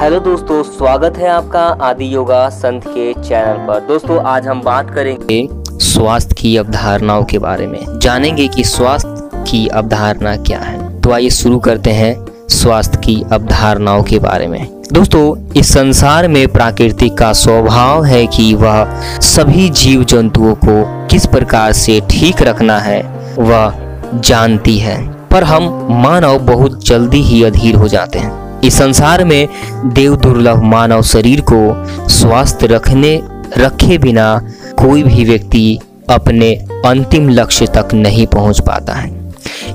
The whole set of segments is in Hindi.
हेलो दोस्तों, स्वागत है आपका आदि योगा संत के चैनल पर। दोस्तों, आज हम बात करेंगे स्वास्थ्य की अवधारणाओं के बारे में। जानेंगे कि स्वास्थ्य की अवधारणा क्या है। तो आइए शुरू करते हैं स्वास्थ्य की अवधारणाओं के बारे में। दोस्तों, इस संसार में प्रकृति का स्वभाव है कि वह सभी जीव जंतुओं को किस प्रकार से ठीक रखना है, वह जानती है। पर हम मानव बहुत जल्दी ही अधीर हो जाते हैं। इस संसार में देव दुर्लभ मानव शरीर को स्वस्थ रखने, रखे बिना कोई भी व्यक्ति अपने अंतिम लक्ष्य तक नहीं पहुँच पाता है।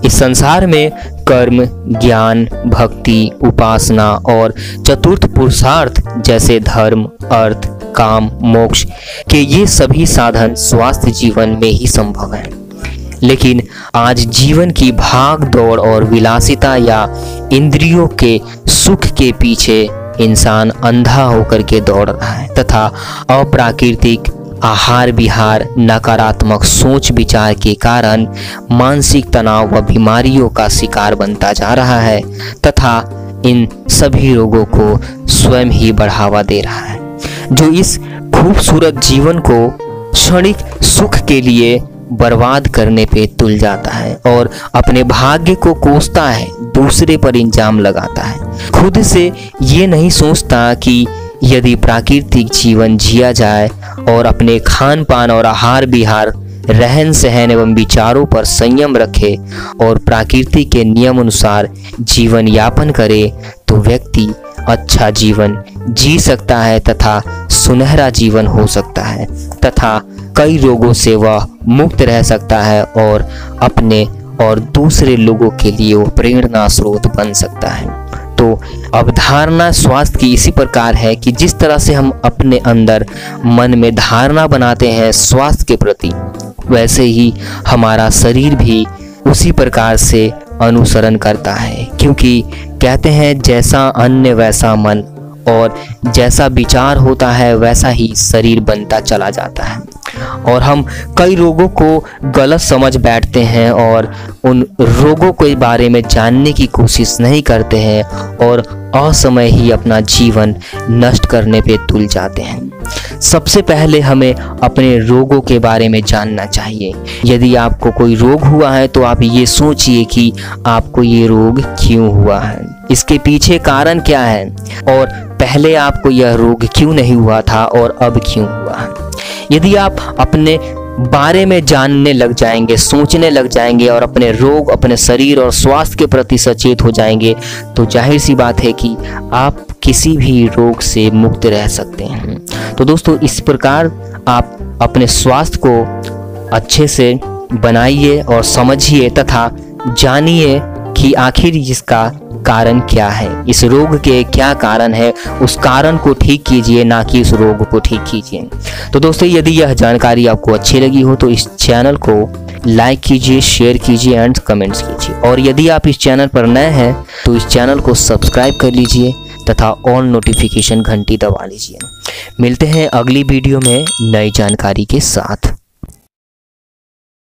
इस संसार में कर्म, ज्ञान, भक्ति, उपासना और चतुर्थ पुरुषार्थ जैसे धर्म, अर्थ, काम, मोक्ष के ये सभी साधन स्वास्थ्य जीवन में ही संभव हैं। लेकिन आज जीवन की भाग दौड़ और विलासिता या इंद्रियों के सुख के पीछे इंसान अंधा होकर के दौड़ रहा है तथा अप्राकृतिक आहार विहार, नकारात्मक सोच विचार के कारण मानसिक तनाव व बीमारियों का शिकार बनता जा रहा है तथा इन सभी रोगों को स्वयं ही बढ़ावा दे रहा है। जो इस खूबसूरत जीवन को क्षणिक सुख के लिए बर्बाद करने पे तुल जाता है और अपने भाग्य को कोसता है, दूसरे पर इंजाम लगाता है। खुद से ये नहीं सोचता कि यदि प्राकृतिक जीवन जिया जाए और अपने खान पान और आहार विहार रहन सहन एवं विचारों पर संयम रखे और प्रकृति के नियम अनुसार जीवन यापन करे तो व्यक्ति अच्छा जीवन जी सकता है तथा सुनहरा जीवन हो सकता है, तथा कई रोगों से वह मुक्त रह सकता है और अपने और दूसरे लोगों के लिए वो प्रेरणा स्रोत बन सकता है। तो अवधारणा स्वास्थ्य की इसी प्रकार है कि जिस तरह से हम अपने अंदर मन में धारणा बनाते हैं स्वास्थ्य के प्रति, वैसे ही हमारा शरीर भी उसी प्रकार से अनुसरण करता है, क्योंकि कहते हैं जैसा अन्य वैसा मन और जैसा विचार होता है, वैसा ही शरीर बनता चला जाता है। और हम कई रोगों को गलत समझ बैठते हैं और उन रोगों के बारे में जानने की कोशिश नहीं करते हैं और असमय ही अपना जीवन नष्ट करने पे तुल जाते हैं। सबसे पहले हमें अपने रोगों के बारे में जानना चाहिए। यदि आपको कोई रोग हुआ है तो आप ये सोचिए कि आपको ये रोग क्यों हुआ है। इसके पीछे कारण क्या है? और पहले आपको यह रोग क्यों नहीं हुआ था और अब क्यों हुआ है? यदि आप अपने बारे में जानने लग जाएँगे, सोचने लग जाएँगे और अपने रोग, अपने शरीर और स्वास्थ्य के प्रति सचेत हो जाएँगे। तो ज़ाहिर सी बात है कि आप किसी भी रोग से मुक्त रह सकते हैं। तो दोस्तों, इस प्रकार आप अपने स्वास्थ्य को अच्छे से बनाइए और समझिए तथा जानिए कि आखिर इसका कारण क्या है? इस रोग के क्या कारण है? उस कारण को ठीक कीजिए, ना कि उस रोग को ठीक कीजिए। तो दोस्तों, यदि यह जानकारी आपको अच्छी लगी हो तो इस चैनल को लाइक कीजिए, शेयर कीजिए एंड कमेंट्स कीजिए। और यदि आप इस चैनल पर नए हैं तो इस चैनल को सब्सक्राइब कर लीजिए तथा ऑल नोटिफिकेशन घंटी दबा लीजिए। मिलते हैं अगली वीडियो में नई जानकारी के साथ।